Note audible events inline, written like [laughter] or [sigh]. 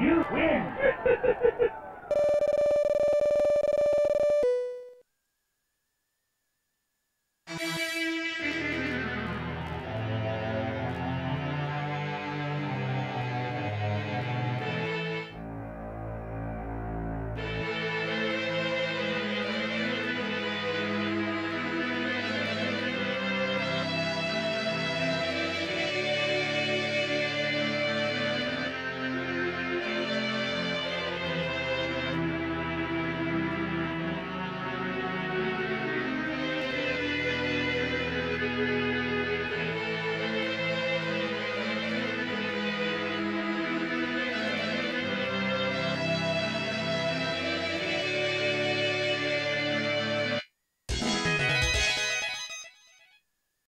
You win! [laughs]